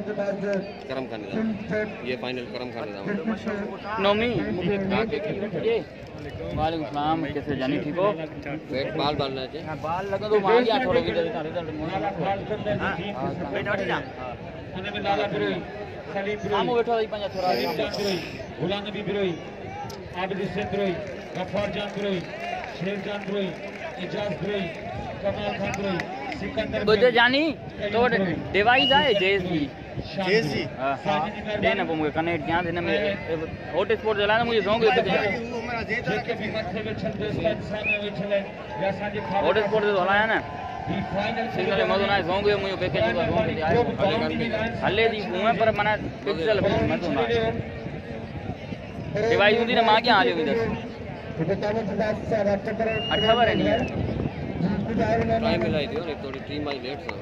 के पास जो करम खान निज़ाम ये फाइनल करम खान निज़ाम नौमी। मुझे ये। वालेकुम सलाम कैसे जानी ठीक हो? वेट बाल डालना चाहिए हाँ, बाल लगा तो मार गया थोड़ा थोड़ा। गुलाम नबी बिरोई आबिद हुसैन बिरोई गफ्फार जान बिरोई शेर जान बिरोई इजाज बिरोई बुझे जानी तो डिवाइस आहे जेएसबी जेसी हाँ हाँ दे मुझे कनेक्ट ध्यान देना मैं हॉट स्पॉट जला ना मुझे जोंग जेके भी मथे में छल दोस्तान सामने में छले या साजे खाब हॉट स्पॉट तो हलाया ना। सिग्नल मधु ना जोंग मुझे पैकेज का आयो हले दी मुँह पर मना पिक्सल मधु ना। डिवाइस हुंदी ना माँ क्या हालियो भी दस अठावर है नहीं टाइम मिलाई दियो ने थोड़ी टीम आई लेट सो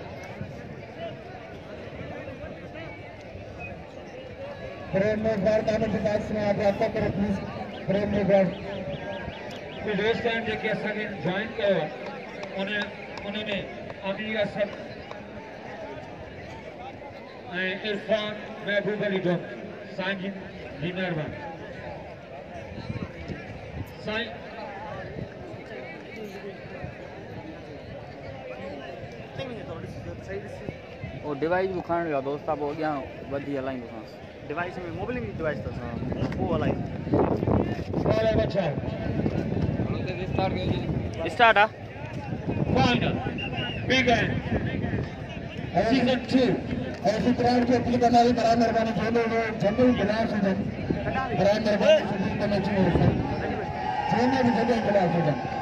फ्रेम में बार कामे के पास में आप आपका करो प्लीज़ फ्रेम में बार। के दोस्तान जेके असांखे जॉइन कयो उन उन्होंने अमीर असद ऐं इरफान महबूब अली डोम साईं जी महिरबानी साईं वो डिवाइस बुखाण जो दोस्त आप हो गया वधी हलाई बुखां डिवाइस में मोबाइल में डिवाइस अथसि वाला बच्चा स्टार्ट कयो जी स्टार्ट आ final big end season two ऐसी तरह की अपनी बनाई बड़ा मेहरबानी जोड़ो वो जंगल गिलास हो जाए बड़ा मेहरबानी सुधी को नची हो जोड़ने भी जगह गिलास हो जाए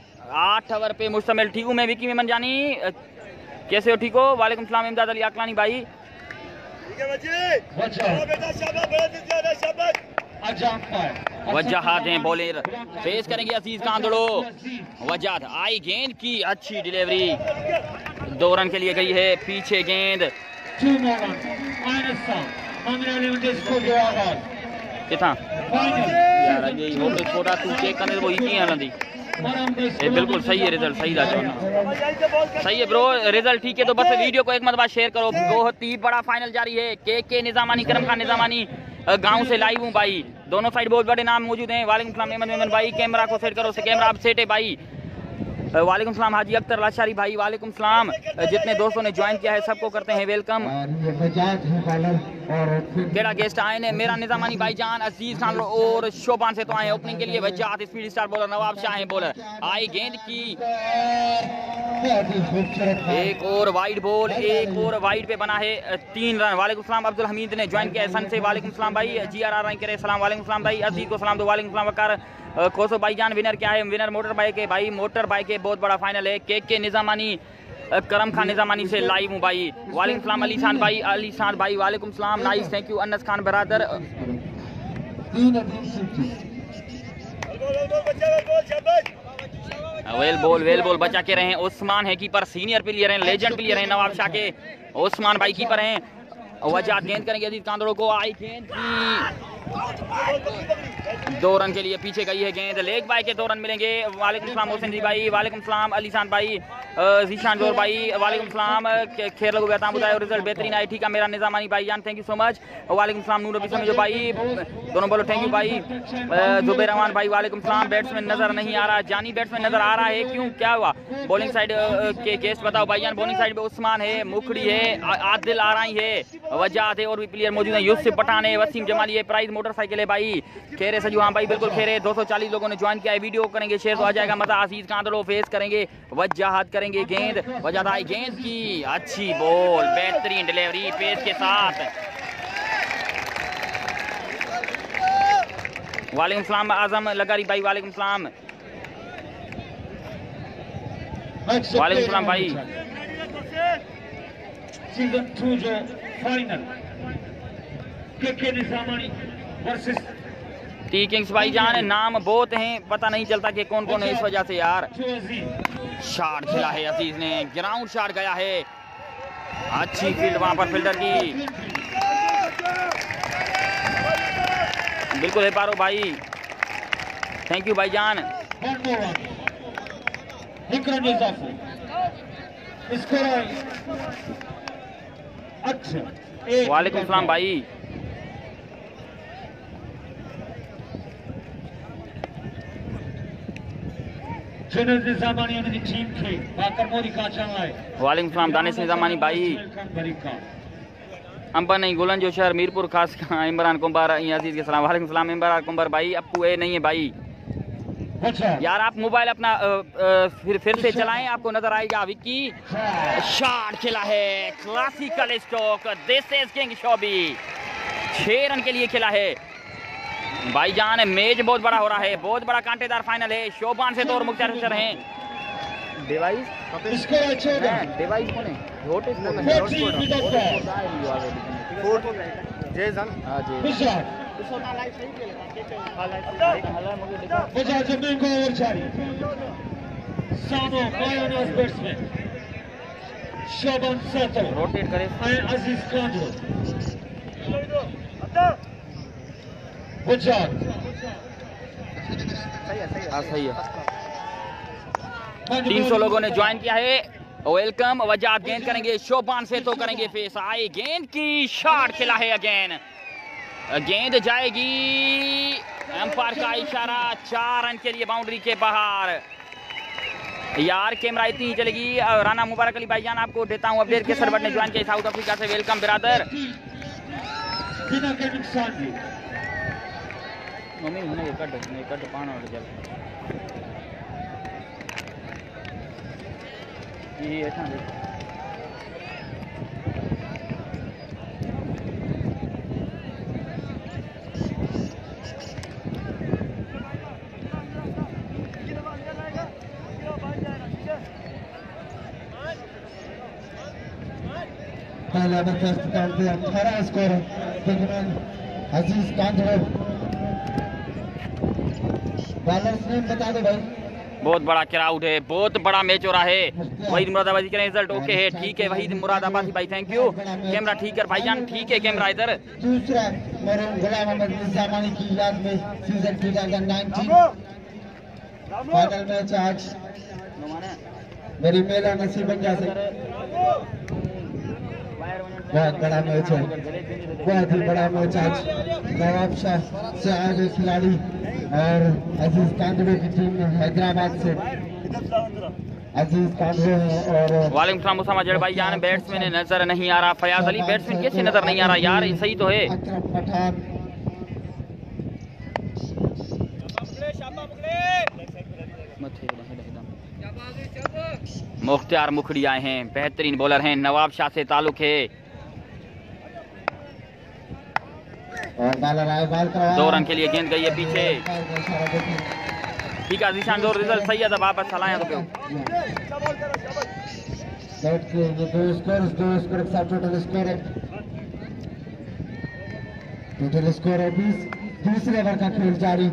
आठ ओवर पे मुश्तमिल ठीक हूँ मैं विकी मेमन जानी। कैसे हो ठीक हो? वालेकुम सलाम इमदाद अली अकलानी भाई। बच्चा। अजाम फायर वजाहत हैं बॉलर। फेस करेंगे अज़ीज़ कांदड़ो वजाहत आई गेंद की अच्छी डिलीवरी। दो रन के लिए गई है पीछे गेंद। किथा फाइनल यार अॼु नोटिस फोटा तू चेक कंदे वो ही कीअं हलंदी ये बिल्कुल सही है रिज़ल्ट सही था सही है ब्रो रिज़ल्ट ठीक है तो बस वीडियो को एक मरतबा शेयर करो। बहुत ही बड़ा फाइनल जारी है। के के निजामानी, करम खान निजामानी गाँव से लाइव हूँ, भाई। दोनों साइड बहुत बड़े नाम मौजूद हैं। वालेकुम सलाम भाई। कैमरा को सेट करो, से कैमरा आप सेट है, भाई। वालेकुम सलाम हाजी अख्तर लाशारी भाई, वालेकुम सलाम। जितने दोस्तों ने ज्वाइन किया है, सबको करते हैं वेलकम केड़ा गेस्ट आए ने? मेरा निजामानी भाईजान अज़ीज़ खान और शोभान से तो आए ओपनिंग के लिए। वजात speed star bowler Nawab Shah हैं बॉलर आई गेंद की। एक और वाइड बॉल एक और वाइड पे बना है तीन रन। वालेकुम सलाम, अब्दुल हमीद ने ज्वाइन किया है, सन से। वालेकुम सलाम भाई, जी आर आर करे सलाम, वालेकुम सलाम भाई, अज़ीज़ को सलाम दो, वालेकुम सलाम, वकार। खोसो भाईजान विनर क्या है? विनर मोटर बाइक है भाई। मोटर बाइक है, बहुत बड़ा फाइनल है। के के निजामानी करम खान निजामानी से लाइव हूँ भाई। वालेकुम सलाम, अली खान भाई, अली खान भाई, वालेकुम सलाम। Nice thank you Anas Khan Baradar. Well ball well ball बचा के रहे। उस्मान है कीपर सीनियर प्लेयर हैं लेजेंड प्लेयर हैं, नवाब शाह के। उस्मान भाई कीपर हैं। वजात गेंद करेंगे अजीत कांदड़ो को। आई गेंद की। दो रन के लिए पीछे गई है गेंद। लेग बाई के दो रन मिलेंगे। वालेकुम सलाम मोहसिन जी भाई, वालेकुम सलाम अलीशान भाई जीशान ज़ोर भाई, वालेकुम सलाम खेर लगो बेहताम बताया रिज़ल्ट बेहतरीन आई। ठीक है, मेरा निजामानी भाई जान थैंक यू सो मच वालेकुम सलाम नूर रबी समझो भाई, दोनों बोलो थैंक यू भाई। जुबैर रहमान भाई, वालेकुम सलाम। बैट्समैन नज़र नहीं आ रहा, जानी बैट्समैन नज़र आ रहा है, क्यों, क्या हुआ? बॉलिंग साइड के गेस्ट बताओ भाईजान बॉलिंग साइड पे उस्मान है, मुखड़ी है, आ- आदिल आराई है वजात है, और भी प्लेयर मौजूद है, यूसुफ पठान है, वसीम जमाली है प्राइज मोटरसाइकिल है भाई। खेरे सजू हाँ भाई, बिल्कुल खेरे। 240 लोगों ने ज्वाइन किया है वीडियो करेंगे शेयर तो आ जाएगा। मज़ा आजीज कांदड़ो फेस करेंगे वजाहत करेंगे, गेंद। वजात आई गेंद की। अच्छी बॉल बेहतरीन डिलीवरी पेस के साथ। वालेकुम सलाम, आज़म लगारी भाई, वालेकुम सलाम। वालेकुम सलाम भाई। फाइनल टी किंग्स भाई जान नाम बहुत हैं पता नहीं चलता कि कौन कौन है इस वजह से यार। शॉट खेला है अज़ीज़ ने ग्राउंड शॉट गया है। अच्छी फ़ील्ड वहाँ पर फील्डर की। बिल्कुल है पारो भाई। थैंक यू भाईजान वालेकुम सलाम भाई जनरल निजामानी उन्होंने टीम खे बाकर मोदी का चल रहा है वालेकुम सलाम दानिश निजामानी भाई अंबा नहीं गुलन जो शहर मीरपुर खास इमरान कुंबर अज़ीज़ के सलाम वालेकुम सलाम इमरान कुंबर भाई अप्पू ए नहीं है भाई अच्छा यार आप मोबाइल अपना अ, अ, फिर फिर से चलाएँ आपको नज़र आएगा विक्की शॉट खेला है classical stroke this is king शॉबी छह रन के लिए खेला है भाईजान मेज बहुत बड़ा हो रहा है। बहुत बड़ा कांटेदार फाइनल है। शोभान से तो और मुख्तार अफसर हैं। डिवाइस? डिवाइस कौन है? शोभन रोटेट करे। And Aziz Khanjo. गुजरात हाँ सही है। तीन सौ लोगों ने ज्वाइन किया है। वेलकम वजात गेंद करेंगे। शोभान से तो करेंगे फेस आए गेंद की शॉट खेला है अगेन गेंद जाएगी एम्पायर का इशारा। चार रन के लिए बाउंड्री के बाहर। यार कैमरा इतनी ही चलेगी। राना मुबारक अली भाईजान आपको देता हूँ अपडेट के सरवर ने ज्वाइन किया साउथ अफ्रीका से। वेलकम बिरादर मम्मी हुन कट ने कट पाण वटि चल ये हेठां देख पहला दरखास्त करते अठारह score Aziz Kandhro bowlers name बता दो भाई। बहुत बड़ा क्राउड है बहुत बड़ा मैच हो रहा है। वहीद मुरादाबादी के रिज़ल्ट ओके है ठीक है वहीद मुरादाबादी भाई थैंक यू कैमरा ठीक है भाईजान ठीक है कैमरा इधर। दूसरा मरूम गुलाम अहमद निजामानी की याद में सीज़न 2019 फाइनल मैच आज। मेरी मेला नसीब बंजा से बहुत बड़ा मैच है? बहुत ही बड़ा मैच आज? नवाब शाह से आए हुए खिलाड़ी और अज़ीज़ कांदड़े की टीम हैदराबाद से। अज़ीज़ कांदड़े हैं और वालेकुम सलाम उसामा जान बैट्समैन नज़र नहीं आ रहा फयाज अली बैट्समैन कैसे नज़र नहीं आ रहा? यार सही तो है। अकरम पठान। मुख्तार मुखड़ी आए हैं बेहतरीन बॉलर हैं नवाब शाह से ताल्लुक है और बॉलर आए बॉल करवाया दो रन के लिए गेंद गई है पीछे। ठीक है जीशान दो रिज़ल्ट सही है तब वापस चलाएँ तो क्यों? टोटल स्कोर है बीस दूसरे ओवर का खेल जारी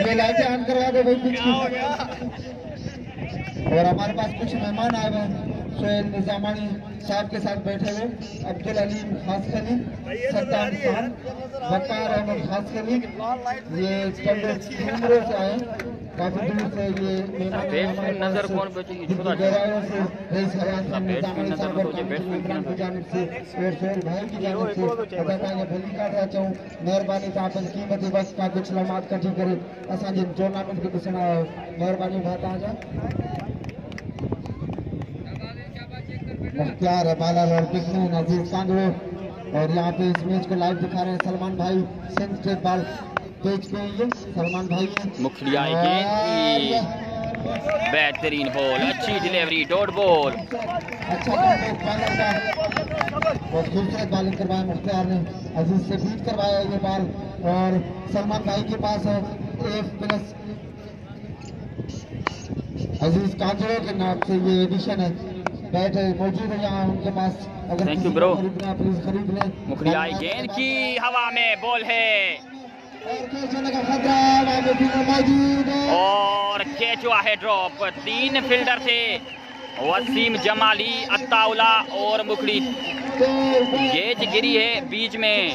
ये करवा दो भाई और हमारे पास कुछ मेहमान आए हुए हैं। सोहेल निजामानी साहब के साथ बैठे हुए अब्दुल अलीम खास खली सद्दाम खान वकार अहमद खास खली ये टंडे से आए काफ़ी दूर से ये नज़र कौन मेहरबानी अपन कीमती वक्त का कुछ लम्हात कठी करे। असांजे टूर्नामेंट खे ॾिसण आयो महिरबानी भाउ तव्हांजा मुख्तियार है बालाल और पिकमैन अज़ीज़ कांगड़ो और यहाँ पे इस मैच को लाइव दिखा रहे हैं सलमान भाई सेंट स्टेट बॉल पेज पे हैं ये सलमान भाई। मुखलिया की बेहतरीन बॉल अच्छी डिलीवरी डॉट बॉल अच्छा बहुत खूबसूरत बॉलिंग करवाया मुख्तियार ने। अज़ीज़ से बीट करवाया ये बॉल और सलमान भाई के पास है एफ़ प्लस अज़ीज़ कांजड़ो के नाम से ये एडिशन है। बैट मौजूद है यहाँ उनके पास। अगर Thank you, किसी को bro. खरीदना है, प्लीज़ खरीद लें। मुखलिया गेंद की हवा में बॉल है। और कैच हुआ है। ड्रॉप तीन फील्डर थे। वसीम जमाली अत्ताउला और मुखड़ी। गेज गिरी है बीच में।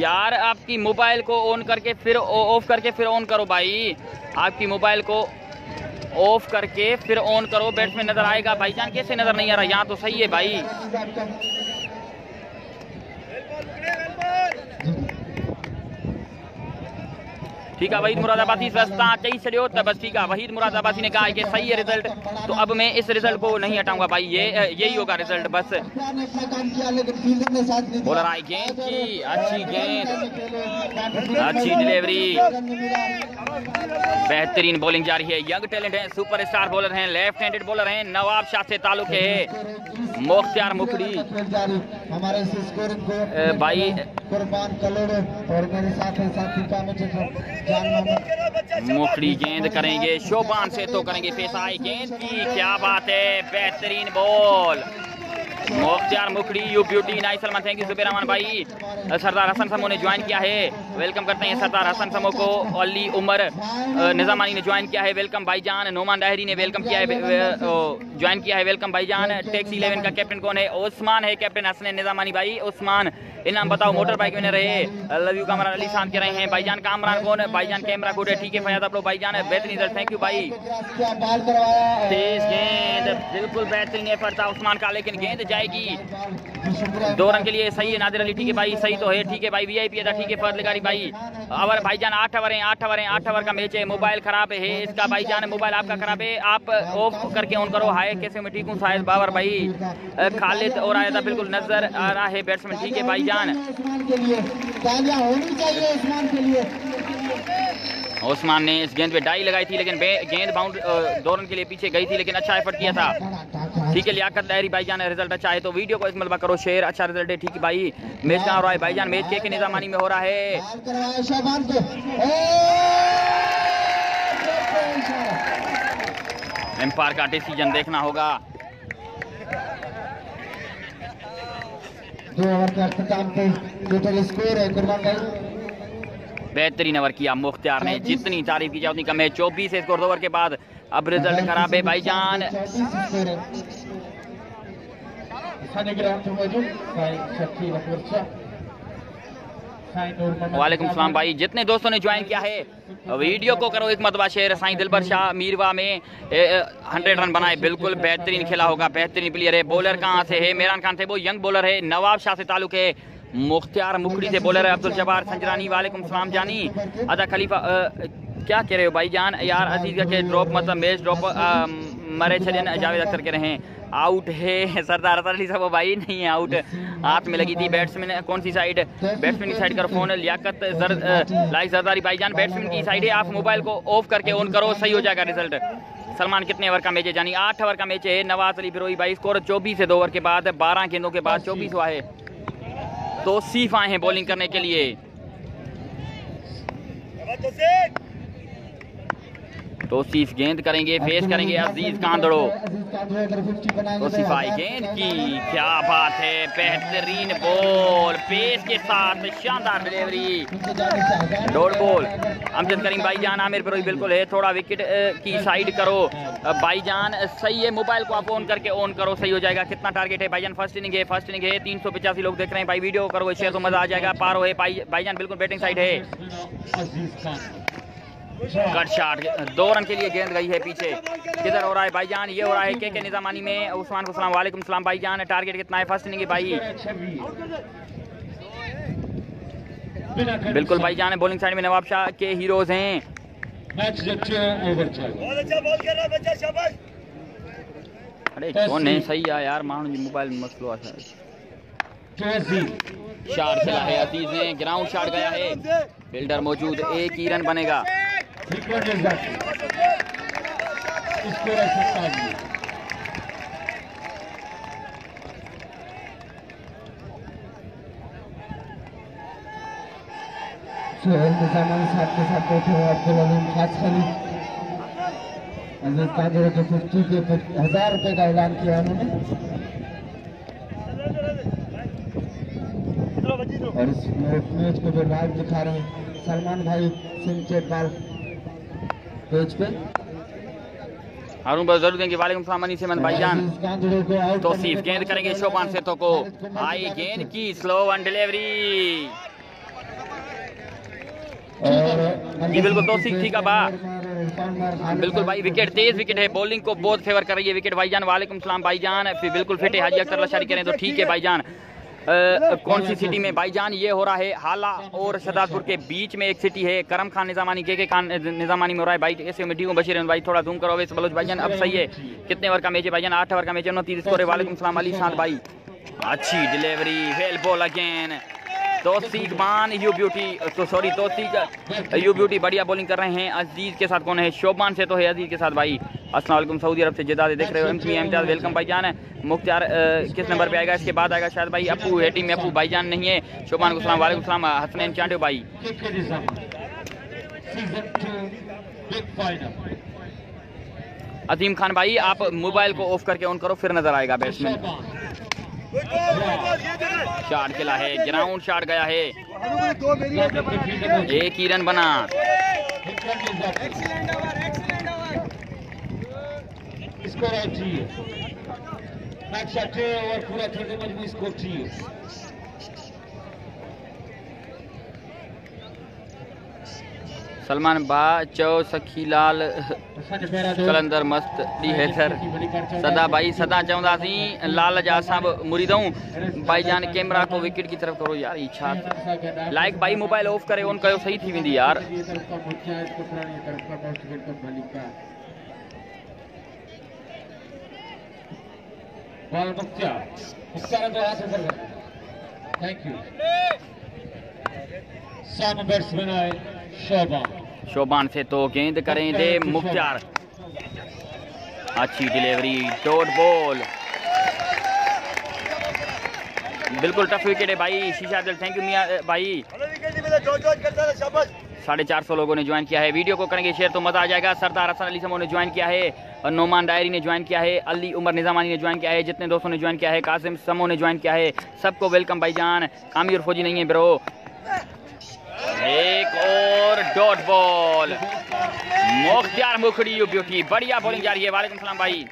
यार आपकी मोबाइल को ऑन करके फिर ऑफ़ करके फिर ऑन करो भाई। आपकी मोबाइल को ऑफ़ करके फिर ऑन करो बैट्समैन नज़र आएगा। भाईजान कैसे नज़र नहीं आ रहा? यहाँ तो सही है भाई। ठीक है वहीद मुरादाबादी रस्ता चई छड़ियो तो बस ठीक है। वहीद मुरादाबादी ने कहा कि सही है रिज़ल्ट तो अब मैं इस रिज़ल्ट को नहीं हटाऊँगा भाई, ये, यही होगा रिज़ल्ट, बस। नहीं बॉलर आई गेंद की, अच्छी गेंद, अच्छी डिलीवरी। बेहतरीन बॉलिंग जारी है। यंग टैलेंट है सुपरस्टार बॉलर हैं लेफ़्ट हैंडेड बॉलर हैं, नवाब शाह से ताल्लुक है। मोख्तियार मुखड़ी। हमारे को भाई। मुखड़ी गेंद करेंगे शोभान से तो करेंगे पेशाई गेंद की। क्या बात है बेहतरीन ball. Mukhtiar Mukhri you beauty nice Salman thank you Zubair Rehman भाई। सरदार हसन समो ने ज्वाइन किया है। वेलकम करते हैं सरदार हसन समो को। अली उमर निजामानी ने ज्वाइन किया है। वेलकम भाईजान। नोमान डायरी ने वेलकम किया है। ज्वाइन किया है। वेलकम भाईजान। टैक्सी इलेवन का कैप्टन कौन है? ओस्मान है कैप्टन हसन निजामानी भाई। ओस्मान, इनाम बताओ मोटर बाइक विनर है लव यू कामरान अली खान कह रहे हैं। भाईजान, कामरान कौन? है भाईजान कैमरा गुड है। ठीक है, फयाद आप लोग, भाईजान, बेहतरीन रिज़ल्ट थैंक यू भाई। है तेज गेंद, बिल्कुल बेहतरीन एफर्ट था उस्मान का, लेकिन गेंद जाएगी। दो रन के लिए सही है नादिर अली, ठीक है भाई, सही तो है, ठीक है भाई वीआईपी था, ठीक है फ़र्ज़ भाई। अवर भाईजान आठ ओवर हैं, आठ ओवर हैं, आठ ओवर का मैच है मोबाइल खराब है, इसका भाईजान मोबाइल आपका खराब है, आप ऑफ़ करके ऑन करो, हाय, कैसे मैं ठीक हूँ, शायद बाबर भाई खालिद और आया था बिल्कुल नज़र आ रहा है बैट्समैन ठीक है भाईजान। होनी चाहिए उस्मान ने इस गेंद पे डाई लगाई थी, लेकिन गेंद बाउंड दो रन के लिए पीछे गई थी, लेकिन अच्छा एफर्ट किया था। ठीक है, लियाकत लहरी भाईजान रिज़ल्ट अच्छा है तो वीडियो को मलबा करो, शेयर अच्छा रिज़ल्ट है, ठीक है भाई। मैच कहाँ हो रहा है भाईजान मैच के निजामानी में हो रहा है। एम्पायर का डिसीज़न देखना होगा। दो ओवर का अख्ताम पे टोटल स्कोर है, कुर्बान भाई। बेहतरीन ओवर किया मुख्तियार ने। जितनी तारीफ़ की जाए उतनी कम है। चौबीस दो ओवर के बाद अब रिज़ल्ट खराब है भाईजान। वालेकुम सलाम भाई। जितने दोस्तों ने ज्वाइन किया है, वीडियो को करो एक मतबा शेयर साईं दिलबर शाह मीरवा में हंड्रेड रन बनाए। बिल्कुल बेहतरीन खेला होगा, बेहतरीन प्लेयर है। बॉलर कहाँ से है? मेरान खान थे वो यंग बॉलर है। नवाब शाह से ताल्लुक है। मुख्तियार मुखड़ी से बॉलर है अब्दुल जबार संजरानी वालेकुम सलाम जानी। अदा खलीफा अ, क्या कह रहे हो भाई जान? यार अज़ीज़ के ड्रॉप मतलब मैच ड्रॉप मरे छन जावेद अख्तर कह रहे हैं। आउट है सरदार अली साहब भाई नहीं है आउट हाथ में लगी थी बैट्समैन कौन सी साइड बैट्समैन की साइड कर फ़ोन लियाकत जर लाइक जरदारी भाईजान बैट्समैन की साइड है। आप मोबाइल को ऑफ़ करके ऑन करो सही हो जाएगा रिज़ल्ट सलमान कितने ओवर का मैच है जानी? आठ ओवर का मैच है नवाज़ अली बिरोई भाई स्कोर चौबीस है दो ओवर के बाद बारह गेंदों के बाद चौबीस हुआ है। तो सीफ आए हैं बॉलिंग करने के लिए। तोसीफ गेंद करेंगे फेस करेंगे अज़ीज़ कांदड़ो। अज़ीज़ कांदड़ो अगर 50 बनाएँगे तो तोसीफाई गेंद की क्या बात है बेहतरीन बॉल पेस के साथ शानदार डिलीवरी जाने। डॉट बॉल अमजद करीम भाईजान आमिर पर बिल्कुल है थोड़ा विकेट की साइड करो। अ, भाईजान सही है मोबाइल को आप ऑन करके ऑन करो सही हो जाएगा। कितना टारगेट है भाईजान फ़र्स्ट इनिंग है फ़र्स्ट इनिंग है तीन सौ पचासी लोग देख रहे हैं। भाई वीडियो करो शेयर तो मज़ा आ जाएगा। पारो है भाई भाईजान बिल्कुल बैटिंग साइड है। अज़ीज़ खान कट शॉट दो रन के लिए गेंद गई है पीछे। किधर हो रहा है भाईजान? ये हो रहा है के के निजामानी में। उस्मान को सलाम वालेकुम सलाम भाईजान। टारगेट कितना है? फ़र्स्ट इनिंग भाई। बिल्कुल भाईजान बॉलिंग साइड में नवाब शाह के हीरोज हैं। चल। अरे कौन है? सही है यार मानो जी मोबाइल में मसलो अज़ीज़ शॉट है अज़ीज़ ने ग्राउंड शॉट गया है। फील्डर मौजूद एक ही रन बनेगा। विकेट इज़ बैक स्कोर है सत्तानवे सोहेल निजामानी साहब के साथ बैठे हुए अब्दुल अलीम खास खली अज़ीज़ कांदड़ो के 50 के हज़ार रुपए का ऐलान किया उन्होंने और इस मैच को जो लाइव दिखा रहे हैं, सलमान भाई, सिंह चेटपाल पेज पे हारून बस ज़रूर देंगे वालेकुम सलाम अनी सेमन भाईजान को गेंद करेंगे शोभान सेतो को आई गेंद की स्लो वन डिलीवरी जी, बिल्कुल, तौसीफ ठीक है बा। बिल्कुल भाई विकेट तेज विकेट है बॉलिंग को बहुत फेवर कर रही है विकेट भाईजान वालेकुम सलाम भाईजान फिर बिल्कुल फिट है हाजी अख्तर लशारी करें तो ठीक है भाईजान कौन सी सिटी में भाईजान ये हो रहा है? हाला और शहदादपुर के बीच में एक सिटी है करम खान निजामानी के के खान निजामानी में हो रहा है। भाई ऐसे में डी बशीर भाई थोड़ा जूम करो वैसे बलोच। भाईजान अब सही है। कितने ओवर का मैच है भाईजान? आठ ओवर का मैच है उनतीस स्कोर है। वालेकुम सलाम अली शांत भाई। अच्छी delivery well ball again Tauseeq मान यू ब्यूटी तो सॉरी तौसीक यू ब्यूटी बढ़िया बॉलिंग कर रहे हैं। अज़ीज़ के साथ कौन है? शोभान से तो है अज़ीज़ के साथ भाई। वालेकुम सऊदी अरब से जिदा से देख रहे हो एम पी एमताज वेलकम भाईजान मुख्तार किस नंबर पे आएगा? इसके बाद आएगा शायद भाई अपू है टीम में अपू भाईजान नहीं है। शोभान को सलाम, वालेकुम सलाम, हसनैन चांटे भाई। अजीम खान भाई, आप मोबाइल को ऑफ़ करके ऑन करो, फिर नज़र आएगा बैट्समैन शॉट खेला है ग्राउंड शॉट गया है एक ही रन बना स्कोर आउट चाहिए पूरा मज़बूत स्कोर चाहिए सलमान बा, चौ, सखी लाल, कलंदर मस्त, डी हैदर सदा भाई सदा चवंदासीं लाल जा असां बि मुरीदऊं भाईजान कैमरा को विकेट की तरफ़ करो यार, इच्छा। लाइक भाई मोबाइल ऑफ़ करे ऑन कयो सही थी वेंदी यार। थैंक यू सामने बैट्समैन आए शोभान शोभान से तो गेंद करें दे मुख्तार अच्छी डिलीवरी, डॉट बॉल। बिल्कुल टफ विकेट है भाई, शीशा दिल थैंक यू मियाँ भाई। साढ़े चार सौ लोगों ने ज्वाइन किया है। वीडियो को करेंगे शेयर तो मज़ा आ जाएगा। सरदार हसन अली समो ने ज्वाइन किया है। नोमान डायरी ने ज्वाइन किया है। अली उमर निजामानी ने ज्वाइन किया है। जितने दोस्तों ने ज्वाइन किया है, कासिम समो ने ज्वाइन किया है। सबको वेलकम भाईजान। कामी और फौजी नहीं है ब्रो एक और dot ball. Mukhtar Mukhri, you beauty. बढ़िया बॉलिंग जा रही है। वालेकुम सलाम भाई।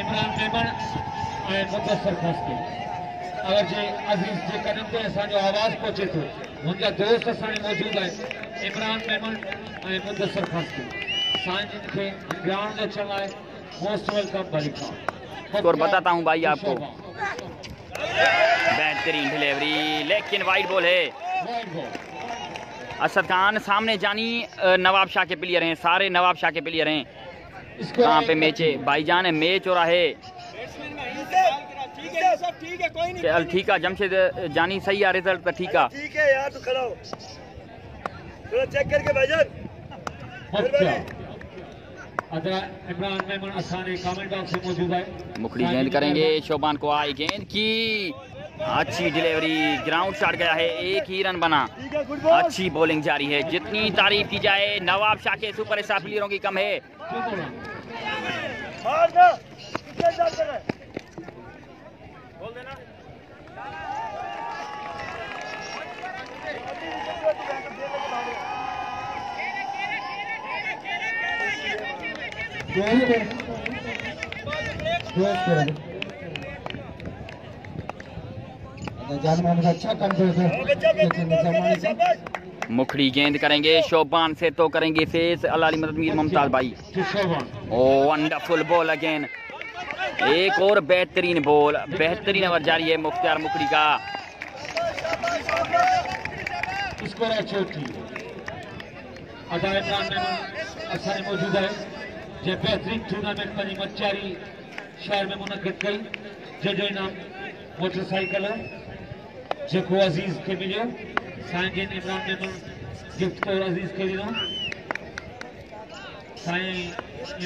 इमरान जे अज़ीज़ जे कदम ते असांजो आवाज़ पहुचे थो मुंहिंजा दोस्त असांजे मौजूदु आहिनि इमरान मेमन ऐं मुदसर ख़ासि साईं जिन ग्राउंड अचण लाइ मोस्ट वेलकम खान और बताता हूँ भाई आपको। बेहतरीन डिलीवरी लेकिन वाइट बॉल है। असद खान सामने जानी नवाब शाह के प्लेयर हैं सारे नवाब शाह के प्लेयर हैं। कहाँ पे मैच है भाईजान है मैच हो रहा है। चल ठीक है जमशेद जानी सही है रिज़ल्ट तो ठीक है। ठीक है यार तू खड़ा हो। थोड़ा चेक करके भाईजान। मुखड़ी गेंद करेंगे शोभान को आई गेंद की। अच्छी डिलीवरी ग्राउंड शॉट गया है एक ही रन बना। अच्छी बॉलिंग जारी है जितनी तारीफ़ की जाए नवाब शाह के सुपर स्टार प्लेयरों की कम है। है बोल देना दो स्कोर दो स्कोर जान मोहम्मद अच्छा कंट्रोल बच्चा है लेकिन जमाने से शाबाश मुखड़ी गेंद करेंगे शोबान से तो करेंगे फेस। अलाली मदद मीर मुमताज़ भाई। ओ वंडरफुल बॉल अगेन एक और बेहतरीन बॉल बेहतरीन ओवर जारी है मुख्तार मुखड़ी का। मौजूद है। जे बेहतरीन टूर्नामेंट पंजी मचारी शहर में मुनक़िद कई जंहिंजो इनाम मोटरसाइकिल जेको अज़ीज़ खे मिलियो साईं जिन इमरान मेमन गिफ्ट कयो अज़ीज़ खे ॾिनो साईं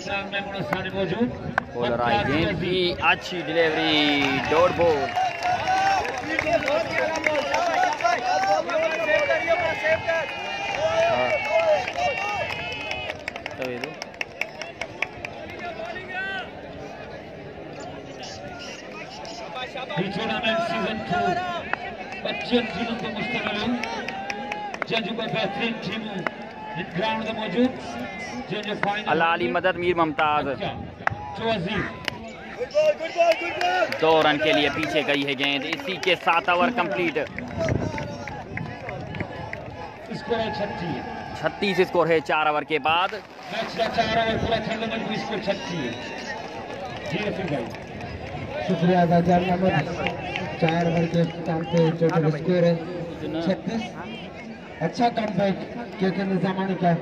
इमरान मेमन असाने मौजूद। बॉलर आई गेंद की अच्छी डिलीवरी टूर्नामेंट सीज़न टू पच्चीस टीमों को मुश्तमिल बहितरीन ग्राउंड मौजूद जंहिंजो फाइनल अलाली मदद मीर मुमताज़ जो दो रन के लिए पीछे गई है गेंद। इसी के सात ओवर कंप्लीट स्कोर है छत्तीस। स्कोर है चार ओवर के बाद। मैच का चार ओवर पूरा खेलने में स्कोर छठी जी रफीक भाई शुक्रिया जान मोहम्मद चार ओवर के काम पे टोटल स्कोर है। छत्तीस। अच्छा कम बैक के के निजामानी का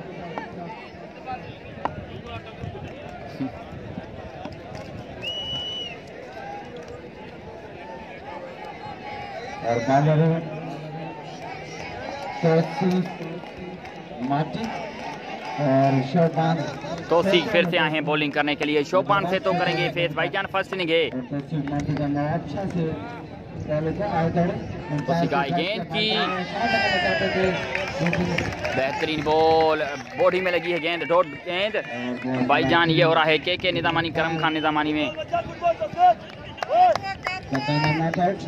और बॉलर तौसीफ माटी और शोबान तो सीख फिर से आए हैं बॉलिंग करने के लिए। शोपान से तो करेंगे फेस भाईजान फ़र्स्ट इनिंग है। अच्छा तो गेंद की। बेहतरीन बॉल बॉडी में लगी है गेंद डॉट गेंद। भाईजान ये हो रहा है के के निजामानी करम खान निजामानी में बच्चा गुड बॉल सफ़ेद बताना नॉट आउट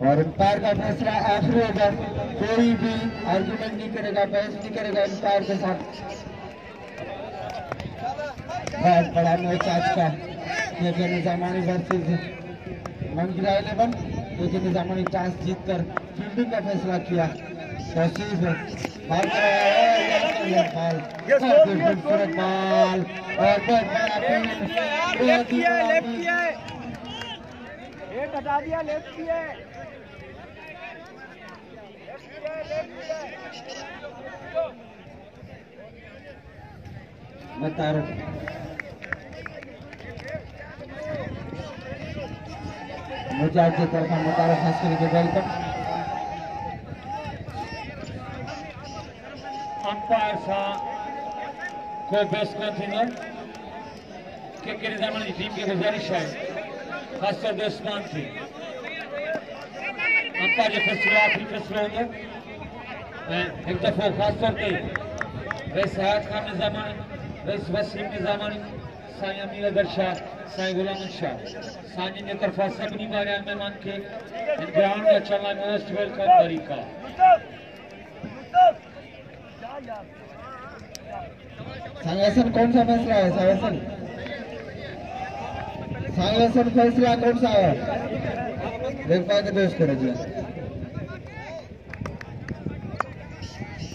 और अंपायर का फैसला आखिरी होगा। कोई भी आर्गुमेंट नहीं करेगा बहस नहीं करेगा अंपायर के साथ। बहुत बड़ा मैच आज का। लेकिन निजामानी वर्सेस मंगला इलेवन लेकिन निजामानी टॉस जीतकर फील्डिंग का फैसला किया। ही yes, खूबसूरत बॉल और हटा दिया लेफ़्ट किए बता रहा मुजाहिद की तरफ़ मुतारा खास करके वेलकम अंपायर सां को बहस न थींदो के कहिड़े ज़माने जी टीम खे गुज़ारिश आहे ख़ासि तौर ते उस्मान खे अंपायर जो फ़ैसिलो आख़िरी फ़ैसिलो हूंदो हिकु दफ़ो ख़ासि तौर ते रईस हयात खान निज़ामानी रईस वसीम निज़ामानी साईं अमीर अदर शाह साईं गुलाम शाह साईं जे तरफ़ां सभिनी ॿारहं महिमान हिन ग्राउंड में अचण लाइ मोस्ट वेलकम तरीक़ा साइसन कौन सा फैसला है साइसन साइसन फैसला कौन सा है देख पाए के दोस्त करो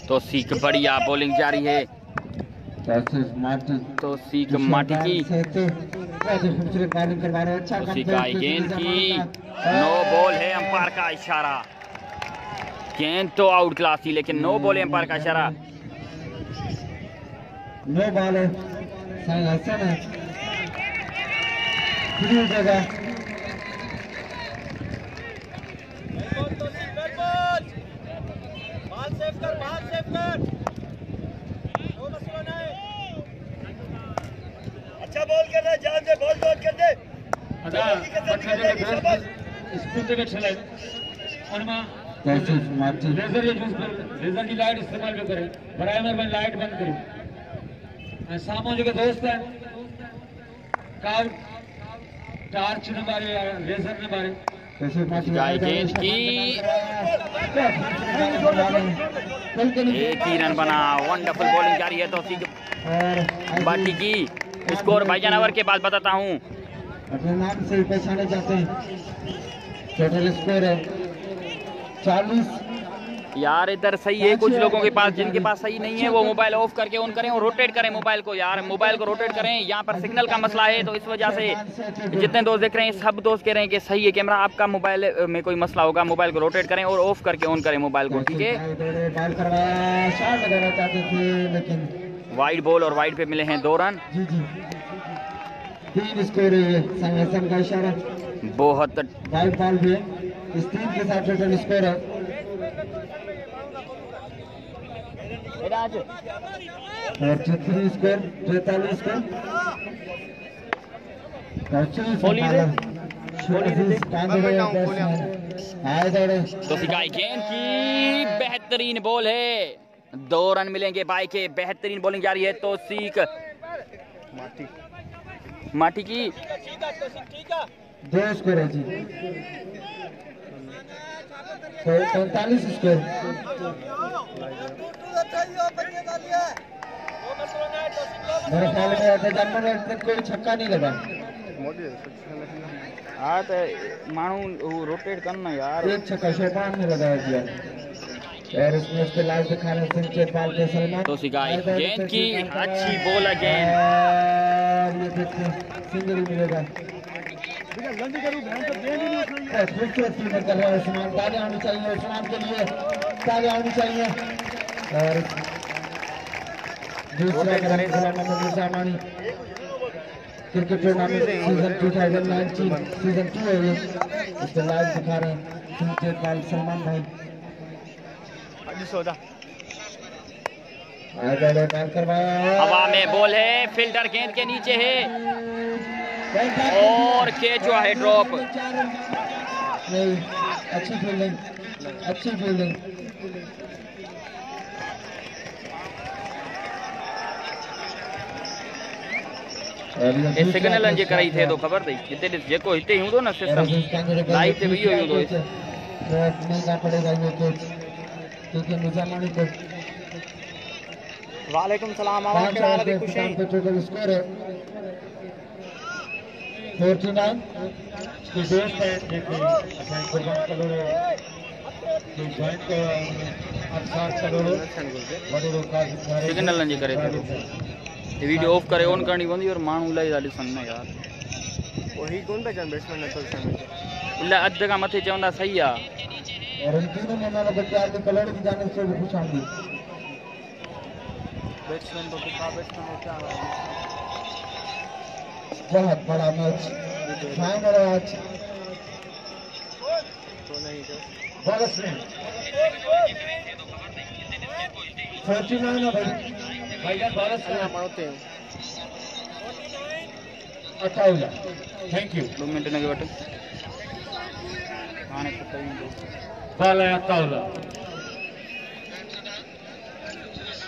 तो सीख बढ़िया बॉलिंग जारी है। तो सीख माटी की। तो रहे सीखा गेंद की। नो बॉल है अंपायर का इशारा। गेंद तो आउट क्लास थी लेकिन नो बॉल है अंपायर का इशारा। नो बॉल है। साई हसन है फ्री जगह अच्छा बॉल कर दे जान दे। बॉल बॉल कर दे अदा बच्चा जो दोस्त स्कूल में चले उनमें तौसीफ मार्टी लेजर यूज़ कर लेजर की लाइट इस्तेमाल भी करें। बराए में लाइट बंद करो। ऐं साम्हूं जेके दोस्त आहिनि कार टार्च न मारे लेजर न मारे। गेंद की एक ही रन बना वंडरफुल बॉलिंग जारी है तो बाकी की स्कोर भाईजान ओवर के बाद बताता हूँ। अपने नाम से पहचाने जाते हैं। टोटल स्कोर है चालीस यार इधर सही है कुछ लोगों के पास जिनके पास सही नहीं है वो मोबाइल ऑफ़ करके ऑन करें और रोटेट करें मोबाइल को यार। मोबाइल को रोटेट करें यहाँ पर सिग्नल का मसला है तो इस वजह से जितने दोस्त देख रहे हैं सब दोस्त कह रहे हैं कि सही है कैमरा आपका मोबाइल में कोई मसला होगा मोबाइल को रोटेट करें और ऑफ़ करके ऑन करें मोबाइल को ठीक है? वाइड बॉल और वाइड पे मिले हैं दो रन बहुत वाइट इस के साथ टोटल स्कोर है तैतालीस स्कोर तो सिकाई गेंद की। बेहतरीन बॉल है। दो रन मिलेंगे बाई के। बेहतरीन बॉलिंग जारी है तो सीख माटी की। दो स्कोर है जी पैंतालीस स्कोर मेरे ख्याल में ऐसे जन्म में तक कोई छक्का नहीं लगा हाँ तो माण्हू रोटेट करना यार एक छक्का शैतान ने लगाया दिया और इसमें उसके लाल दिखा रहे हैं चेतपाल के सलमान तो सिकाई गेंद की अच्छी बॉल है देखते सिंगल मिलेगा ताली आनी चाहिए उस्मान के लिए ताली आनी चाहिए। और cricket tournament season 2019 season two है ये। इसको लाइव दिखा रहे हैं। सलमान भाई आगे ले बाल करवाया हवा में बॉल है फ़िल्टर गेंद के नीचे है और कैच हुआ है ड्रॉप अच्छी फील्डिंग अच्छी फील्डिंग रन जे कराई थे तो खबर थी हिते ॾिस जेको हिते हूंदो न सिस्टम लाइव ते वियो हूंदो महँगा पड़ेगा ये कोच क्योंकि निजामानी को वालेकुम सलाम ओवर के इख्तिताम पे टोटल स्कोर है। फोर्टी नाइन के दोस्त हैं। जेके असांजी कुर्बान कलोड़ो जॉइंट अनसार कलोड़ो वॾो काज़िम नारे सेकंड करे थो? ये वीडियो ऑफ़ करे ऑन करणी पवंदी और माण्हू इलाही था ॾिसनि यार। वही कौन पहचान बैट्समैन नथो ॾिसण इलाही अधु खां मथे चवंदा सही आहे और तीनों में मैंने बच्चे की कलर की जाने से खुश आऊँगी बैट्समैन तो कितना बैट्समैन होता है बहुत बड़ा मैच फाइनल आज तो तो। में फोर्टी नाइन भाई भाईजान बॉलर्स में अल्लाह हैं। अठावला थैंक यू दो मिनट ईंदो बॉल है अठावला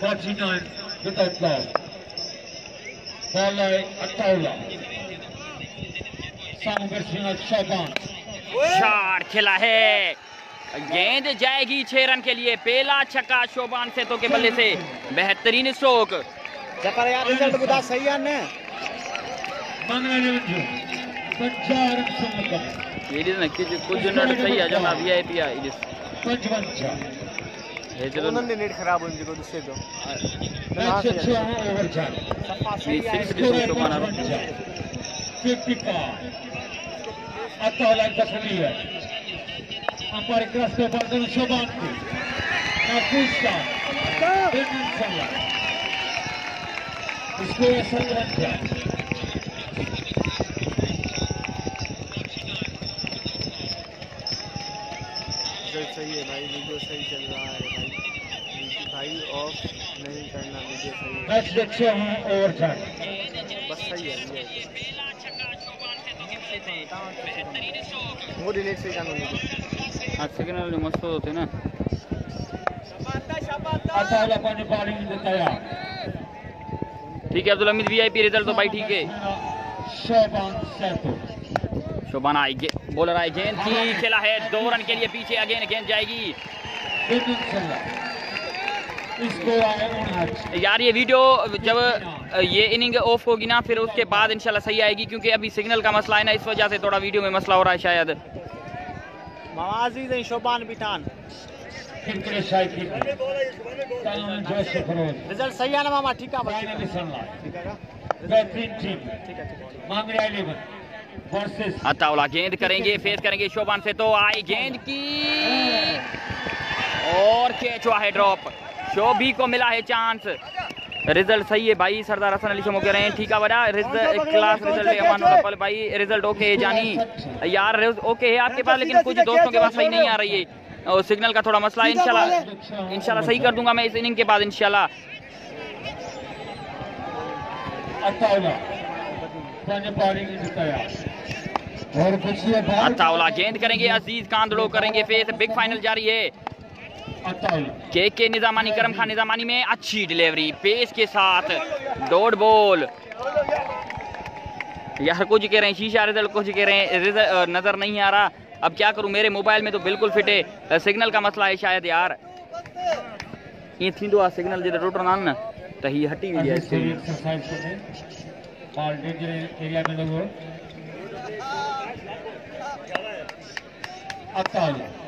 49 without loss. Salai Ataula. Samgar Singh Shaban. चार खेला है। गेंद जाएगी छह रन के लिए। पहला छक्का शोभान से तो के बल्ले से। बेहतरीन स्ट्रोक यार रिज़ल्ट बुदा सही है कुछ सही है जब आप ये पिया न। कुझु कुझु नट हे खराब तो सिक्स ॾिसो स्कोर शोभान पंजवंजाह फिफ्टी फाइव अतौला दखली है। अंपायर क्रॉस पे बर्दन शोभान की। महफूज का बिल्कुल इसको ये संतुलन था है भाई वीडियो सही चल रहा है भाई। भाई ऑफ़ नहीं करना वीडियो सही है। मैच देखे हैं ओवर टाइम बस सही है ये वो से जानो वीडियो आज सिग्नल जो मस्त होते ना। अतौला पानी बॉलिंग में तैयार। ठीक है अब्दुल हमीद वीआईपी रिज़ल्ट तो भाई ठीक है। शोभान आई गे, बॉलर आई गेंद की खेला है दो रन के लिए पीछे अगेन गेंद जाएगी। यार ये वीडियो जब ये इनिंग ऑफ़ होगी ना फिर उसके बाद इंशाल्लाह सही आएगी क्योंकि अभी सिग्नल का मसला है ना इस वजह से थोड़ा वीडियो में मसला हो रहा है शायद। शोबान बिठान रिज़ल्ट सही है ना मामा? ठीक है ठीक है बेहतरीन टीम ठीक है ठीक है। अताउला गेंद करेंगे फेस करेंगे शोभान से तो आई गेंद की। और कैच हुआ है ड्रॉप शोभी को मिला है चांस रिज़ल्ट सही है भाई सरदार हसन अली शमो कह रहे हैं ठीक है बड़ा। रिज़ल्ट क्लास रिज़ल्ट है अमान भाई रिज़ल्ट ओके है जानी। यार ओके है आपके पास लेकिन कुछ दोस्तों के पास सही नहीं आ रही है। और सिग्नल का थोड़ा मसला है इंशाल्लाह इंशाल्लाह सही कर दूँगा मैं इस इनिंग के बाद इंशाल्लाह अताउला पानी बॉलिंग में तैयार और कुछ अताउला गेंद करेंगे अज़ीज़ कांदड़ो करेंगे फेस बिग फाइनल जारी है। के के निजामानी करम खान निजामानी में अच्छी डिलीवरी पेस के साथ डॉट बॉल। यार कुछ कह रहे हैं शीशा रिज़ल्ट कुछ कह रहे हैं रिज़ल्ट नज़र नहीं आ रहा। अब क्या करूँ मेरे मोबाइल में तो बिल्कुल फिट। है सिग्नल का मसला है शायद यार। ये थींदो आहे सिग्नल जिते टुटंदा आहिनि न त हीअ हटी वेंदी आहे डेंजर एरिया में लगो।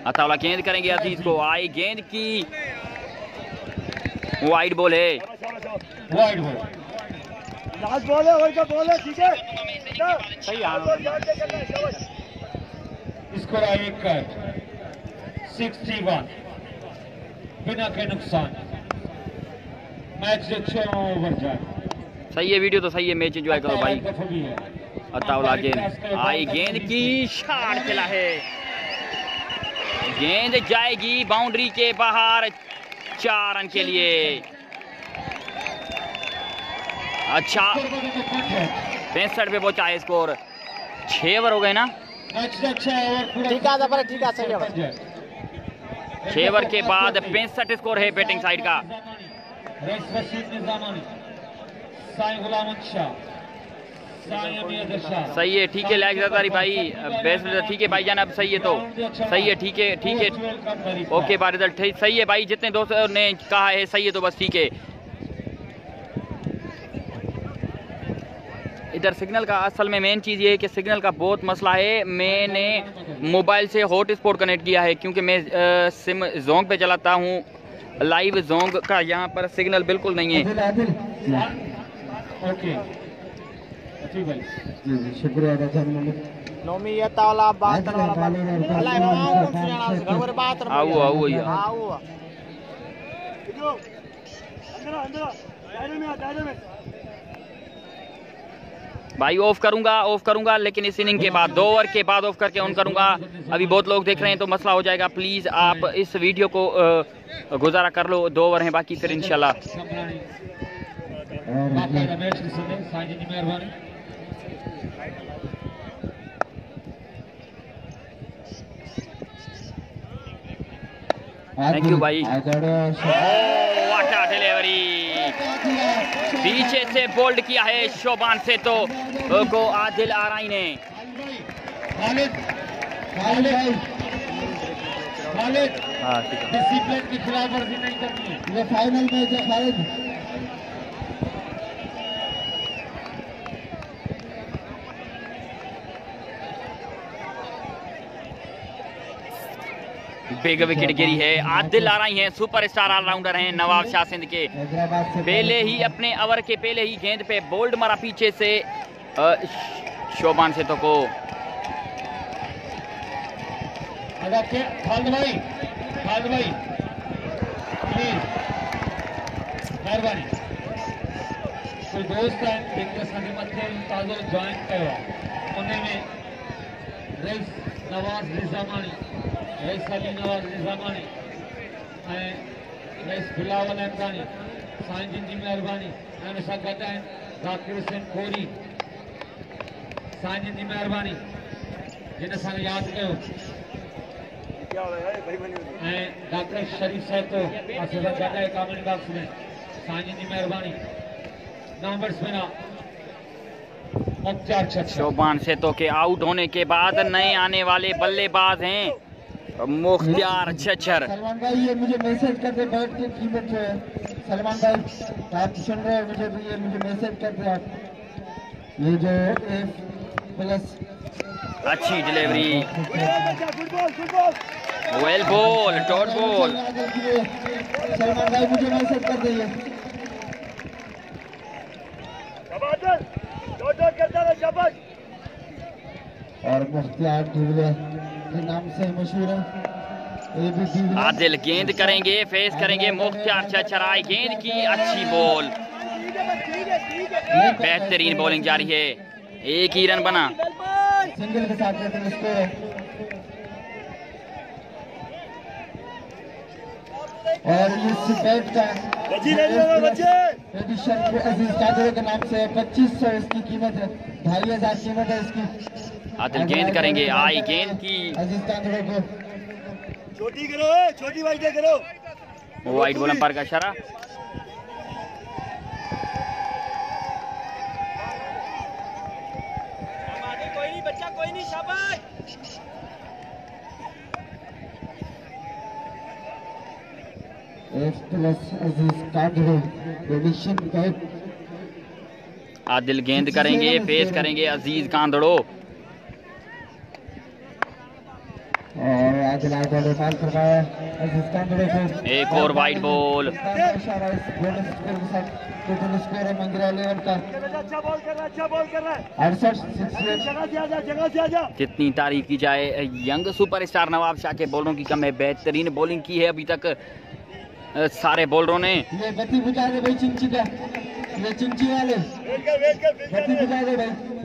अतावला गेंद करेंगे अज़ीज़ को। आई गेंद की। वाइड बॉल है। Wide ball. लास्ट बॉल है और क्या बॉल है? ठीक है। सही है। स्कोर आया एक कर 61 बिना के नुकसान। मैच जो छह ओवर जाए। सही है वीडियो तो सही है मैच एंजॉय करो भाई। अतावला गेंद आई गेंद की शाट खेला है। गेंद जाएगी बाउंड्री के बाहर चार रन के लिए। अच्छा। पैंसठ पे पहुँचा है स्कोर छह ओवर हो गए ना? ओवर पूरा ठीक है ठीक है सही है। भाई छह ओवर के बाद पैंसठ स्कोर है बैटिंग साइड का। साई गुलाम शाह साई अमीर शाह सही है ठीक है लैग जरदारी भाई। बेस्ट ठीक है भाई जान अब सही है तो। सही है ठीक है ठीक है। ओके बार रिज़ल्ट सही है भाई जितने दोस्तों ने कहा है सही है तो बस ठीक है। इधर सिग्नल का असल में मेन चीज़ ये है कि सिग्नल का बहुत मसला है। मैंने मोबाइल से हॉट स्पॉट कनेक्ट किया है क्योंकि मैं सिम जोंग पे चलाता हूँ। लाइव जोंग का यहाँ पर सिग्नल बिल्कुल नहीं है। ओके ठीक भाई जी जी शुक्रिया रजा नोमी ये तावला बात वाला बात अल्लाह गड़बड़ आओ, आओ, या। आओ। अंदर अंदर दायरे में दायरे में। भाई ऑफ़ करूँगा ऑफ़ करूँगा लेकिन इस इनिंग के बाद दो ओवर के बाद ऑफ़ करके ऑन करूँगा। अभी बहुत लोग देख रहे हैं तो मसला हो जाएगा। प्लीज़ आप इस वीडियो को गुजारा कर लो। दो ओवर हैं बाकी फिर इंशाल्लाह। संभलानी और बाकायदा मैच के समय साजी Thank you, भाई। अ डिलीवरी पीछे से बोल्ड किया है शोबान से तो को आदिल आराई ने। खालिद खालिद भाई खालिद। हाँ ठीक है। डिसिप्लिन की खिलाफ वर्जी नहीं करनी है। ये फाइनल मैच है खालिद। बिग विकेट गिरी है। आदिल आराई हैं सुपरस्टार ऑलराउंडर हैं नवाब शाह सिंध के। पहले ही अपने ओवर के पहले ही गेंद पे बोल्ड मारा पीछे से। शोभान से तो को कोई दोस्त है जेके असांखे मथे ताज़ो जॉइन कयो आहे उन में रईस नवाज़ निज़ामानी रईस अली नवाज़ निज़ामानी ऐं रईस बिलावल अहमदानी साईं जी महिरबानी ऐं हुन सां गॾु आहिनि खोरी साईं जी महिरबानी जिन असांखे यादि कयो डॉक्टर शरीफ़ साहिब तो असां सां गॾु आहे कॉमेंट बॉक्स में साईं जी महिरबानी नवं बैट्समैन आहे शोभान सेतो के आउट होने के बाद नए आने वाले बल्लेबाज हैं मुख्तियार छछर सलमान भाई ये मुझे मैसेज कर दे बैट की कीमत जो है सलमान भाई आप सुन रहे हो मुझे ये मुझे मैसेज कर दे आप। ये जो एफ़ प्लस अच्छी delivery football football well ball dot ball Salman भाई मुझे मैसेज कर दो शाबाश और मुख्तियार ढूले के नाम से मशहूर है। आदिल गेंद करेंगे फेस करेंगे मुख्तियार छछर गेंद की अच्छी बॉल। बेहतरीन बॉलिंग जारी है। एक ही रन बना। सिंगल के साथ और इस बैट का अज़ीज़ कादरे नाम से पच्चीस सौ इसकी कीमत है ढाई हज़ार कीमत है इसकी। आदिल गेंद करेंगे आई गेंद की। छोटी करो छोटी वाइट करो। वाइट बॉल अंपायर का इशारा। आदिल गेंद करेंगे फेस करेंगे अज़ीज़ कांदड़ो। एक और वाइट बॉल कितनी तारीफ़ की जाए, यंग सुपरस्टार नवाब शाह के बॉलरों की कम है, बेहतरीन बॉलिंग की है अभी तक सारे बॉलरों ने। बत्ती बुझा दे भाई चिंची का। ये चिंची वाले। बत्ती बुझा दे भाई।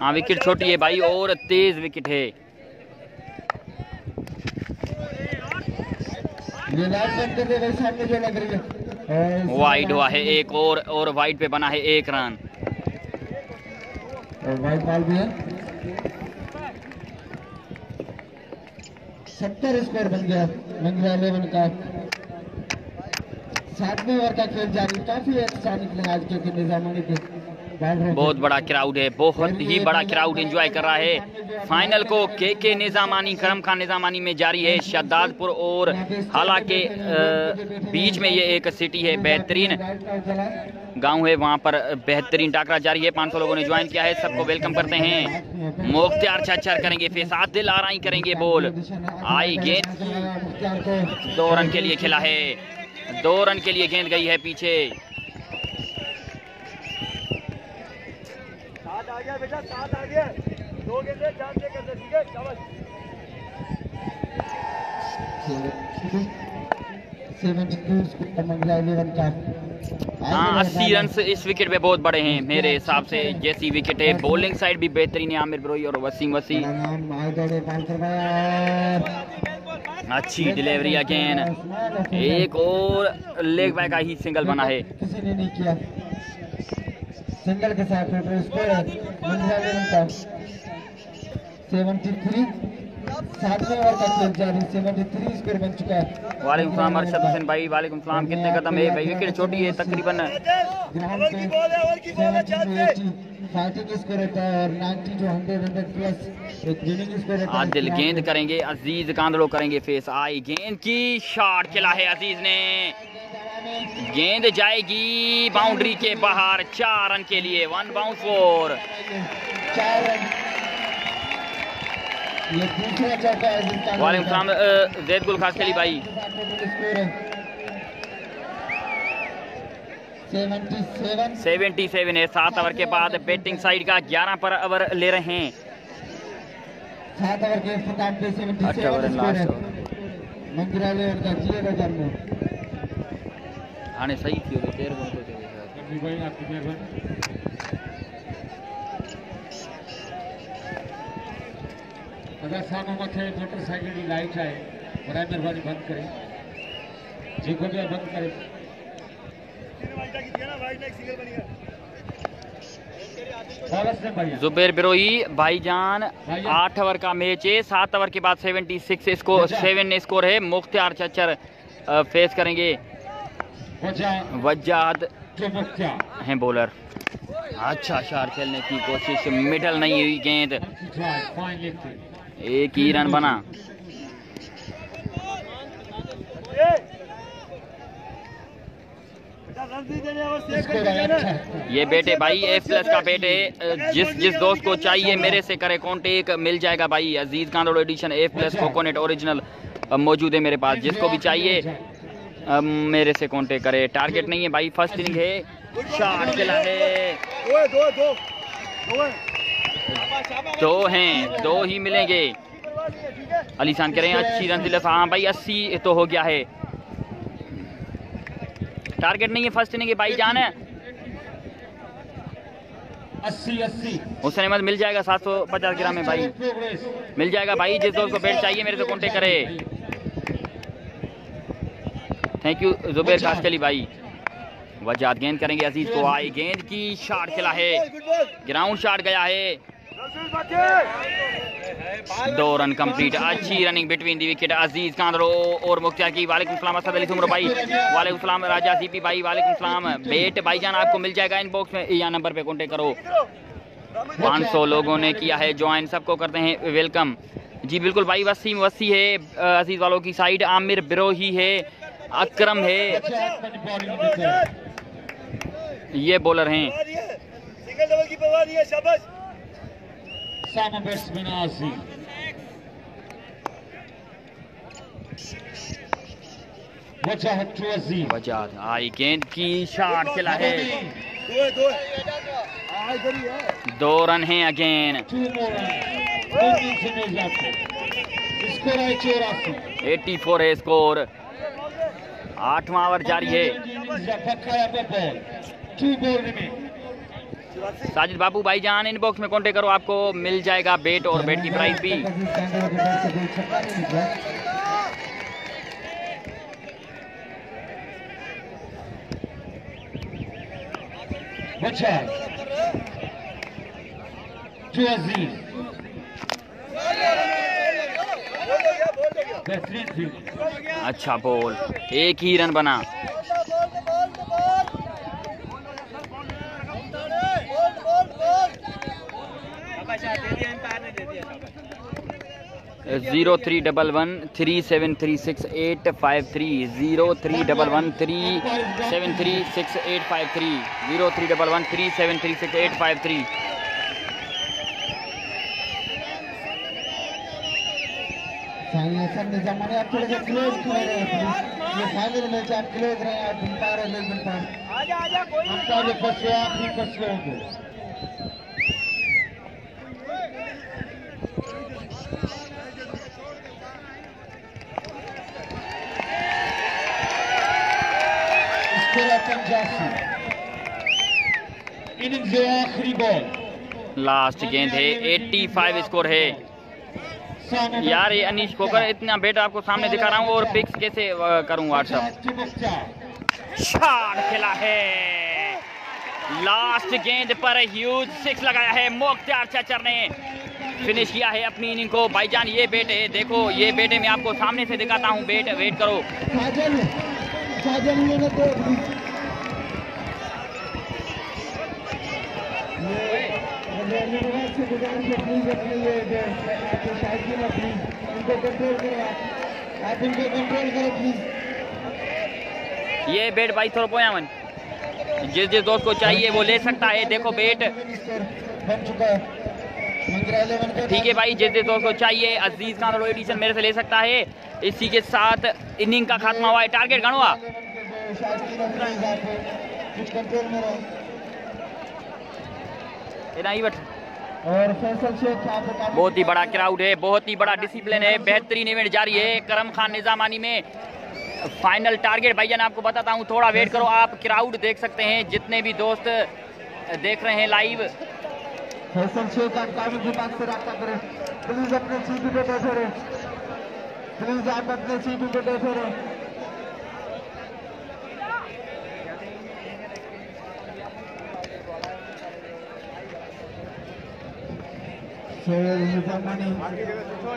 हाँ विकेट छोटी है भाई, और तेज विकेट है। वाइड हुआ है एक और और वाइड पे बना है एक रन सत्तर स्कोर बन गया मंगला इलेवन का। सातवें ओवर का खेल जारी, काफ़ी अच्छा निकले आज के बॉलरों के। बहुत बड़ा क्राउड है, बहुत ही बड़ा क्राउड एंजॉय कर रहा है। फाइनल को के के निजामानी करम खान निजामानी में जारी है शहदादपुर और हालाँकि बीच में ये एक सिटी है, बेहतरीन गाँव है, वहाँ पर बेहतरीन टाकरा जारी है 500 लोगों ने ज्वाइन किया है, सबको वेलकम करते हैं। मुख्तियार छच्छर करेंगे फेसात दिल आराई करेंगे, बोल। आई गेंद। दो रन के लिए खेला है, दो रन के लिए गेंद गई है पीछे। आ गया बेटा साथ आ गया। दो गेंदे जान से कर दे ठीक है? शाबाश। हाँ अस्सी रन इस विकेट पे बहुत बड़े हैं मेरे हिसाब से। जैसी विकेट है बॉलिंग साइड भी बेहतरीन है आमिर ब्रोई और वसीम वसी नाम आगे पाल करवाया और अच्छी डिलीवरी अगेन एक और लेग बैक का ही सिंगल बना है। किसी ने नहीं किया। सिंगल के साथ टोटल स्कोर सेवेंटी थ्री सातवें ओवर का खेल जारी सेवेंटी थ्री स्कोर बन चुका है। वालेकुम सलाम अरशद हुसैन भाई वालेकुम सलाम कितने कदम है भाई विकेट छोटी है तकरीबन। ग्राउंड ओवर की बॉल ओवर की बॉल जान से फाइटिंग स्कोर होता है और 90 जो 100 100 प्लस एक विनिंग स्कोर होता है। आदिल गेंद करेंगे अज़ीज़ कांदड़ो करेंगे फेस आई गेंद की शॉट खेला है अज़ीज़ ने। गेंद जाएगी बाउंड्री के बाहर चार रन के लिए वन बाउंड फोर है वालेकुम जैद गुल खास खेली भाई 77 सेवेंटी सेवन है सात ओवर के बाद बैटिंग साइड का ग्यारह पर ओवर ले रहे हैं सात ओवर के इख्तिताम पे अठ ओवर 77 लास्ट है मंगराले का ज़िले का जन्म हाणे सही थी देर कोन थो अगर साम्हूं मथे मोटरसाइकिल जी लाइट आहे बराए महिरबानी बंदि करे। जेको बि आहे बंदि करे। की है जुबेर बिरोही भाईजान आठ ओवर का मैच है। सात ओवर के बाद 76 स्कोर सेवन स्कोर है। मुख्तियार चच्चर अ, फेस करेंगे। वजाद हैं। बॉलर अच्छा शार खेलने की कोशिश मिडल नहीं हुई गेंद। एक ही रन बना। ए अच्छा ये बेटे भाई एफ़ प्लस का बेटे जिस जिस दोस्त को चाहिए मेरे से करे कॉन्टेक्ट मिल जाएगा भाई। Aziz Kandhro edition F plus coconut original मौजूद है मेरे पास। जिसको भी चाहिए अ, मेरे से कॉन्टेक्ट करे। टारगेट नहीं है भाई फ़र्स्ट इनिंग है। शॉट खेला है। दो हैं दो ही मिलेंगे। करवा दिए ठीक है अली शान कह रहे हैं अस्सी रन दिला। हाँ भाई अस्सी तो हो गया है। टारगेट नहीं है फ़र्स्ट इनिंग भाई जान। है हुसैन अहमद मिल जाएगा सात सौ पचास ग्राम में भाई। मिल जाएगा भाई जिस दोस्त को बेट चाहिए मेरे से कॉन्टेक्ट करे। थैंक यू जुबेर खासकली भाई वजाद गेंद करेंगे अज़ीज़ को आई गेंद की शॉट खेला है। ग्राउंड शॉट गया है। दो रन कंप्लीट अच्छी running between the wicket Aziz Kandhro और मुख्तियार की वालेकुम सलाम असद अली सुमरो भाई वालेकुम सलाम राजा सीपी भाई वालेकुम सलाम बेट भाईजान आपको मिल जाएगा इन बॉक्स में। या नंबर पे कॉन्टेक्ट करो। 500 लोगों ने किया है ज्वाइन सबको करते हैं वेलकम जी बिल्कुल भाई वसीम वसी है अज़ीज़ वालों की साइड आमिर बिरोही है। अकरम है। ये बॉलर हैं। है आई गेंद की शॉट खेला है। दो रन हैं अगेन। To more run. दो दिन से मिल जाते स्कोर चौरासी। 84 है स्कोर आठवां ओवर जारी है। साजिद बाबू भाईजान इनबॉक्स में कॉन्टेक्ट करो, आपको मिल जाएगा बेट और बेट की प्राइस भी। अज़ीज़ अच्छा बॉल, एक ही रन बना। Zero three double one, three seven three six eight five three. Zero three double one, three seven three six eight five three. Zero three double one, three seven three six eight five three. Nizam ने आप थोड़े से close खड़े रहे please ये final match आप close रहे आप अंपायर है लेकिन पर आजा आजा कोई आपका जो फंसे आप भी फंसे होंगे है इनिंग्स आखिरी बॉल लास्ट गेंद है 85 स्कोर है। यार, ये अनीश खोकर, इतना बेट आपको सामने दिखा रहा हूँ और पिक्स कैसे करूँ व्हाट्सअप शॉट खेला है। लास्ट गेंद पर ह्यूज सिक्स लगाया है मुख्तार चचर ने। फिनिश किया है अपनी इनिंग को। भाईजान, ये बेट है देखो, ये बेटे मैं आपको सामने से दिखाता हूँ। बेट वेट करो। ये ये धन्यवाद से गुजारिश प्लीज़ अपने ये जो आपके शायद ना प्लीज़ इनको कंट्रोल करो आप आप इनको कंट्रोल करो प्लीज़ ये बेट भाई थोड़ा पोयावन जिस जिस दोस्त को चाहिए वो ले सकता है। देखो बेट। बन चुका है ठीक है भाई, जिस जिस दोस्त को चाहिए, अज़ीज़ खान और एडिशन मेरे से ले सकता है। इसी के साथ इनिंग का खात्मा हुआ है। टारगेट गणो हुआ कुछ कंट्रोल में रहो एॾा ई वठ और फैसल शेख यहाँ पे काफी- बहुत ही बड़ा क्राउड है बहुत ही बड़ा डिसिप्लिन है बेहतरीन इवेंट जारी है करम खान निजामानी में। फाइनल टारगेट भाईजान आपको बताता हूँ थोड़ा वेट करो आप क्राउड देख सकते हैं जितने भी दोस्त देख रहे हैं लाइव फैसल शेख आप कानून विभाग से रब्ता करें। प्लीज़ अपने सीटों पे बैठे रहे। प्लीज़ आप अपने सीटों पे बैठे रहे सोहेल निजामानी साथ बैठ जाइए बैठ जाइए प्लीज़ केतन वेल डन चीता प्लीज़ आप बैठ जाओ होने वाला है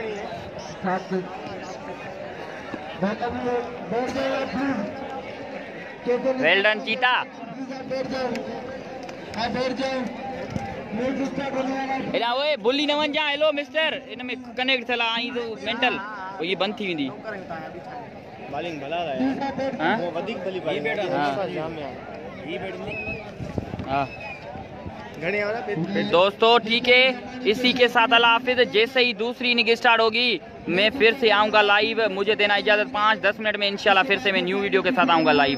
एॾा ओए बुली न वञ जा हेलो मिस्टर इन में कनेक्ट थियल आहे आई तो मेंटल पोइ ये बंदि थी वेंदी बॉलिंग भला रहा है वधिक भली पड़ी हाँ। जाम में आहे। ही बैट में हाँ दोस्तों ठीक है। इसी के साथ अला हाफिज जैसे ही दूसरी इनिंग स्टार्ट होगी मैं फिर से आऊँगा लाइव मुझे देना इजाज़त पाँच दस मिनट में इंशाल्लाह फिर से मैं न्यू वीडियो के साथ आऊँगा लाइव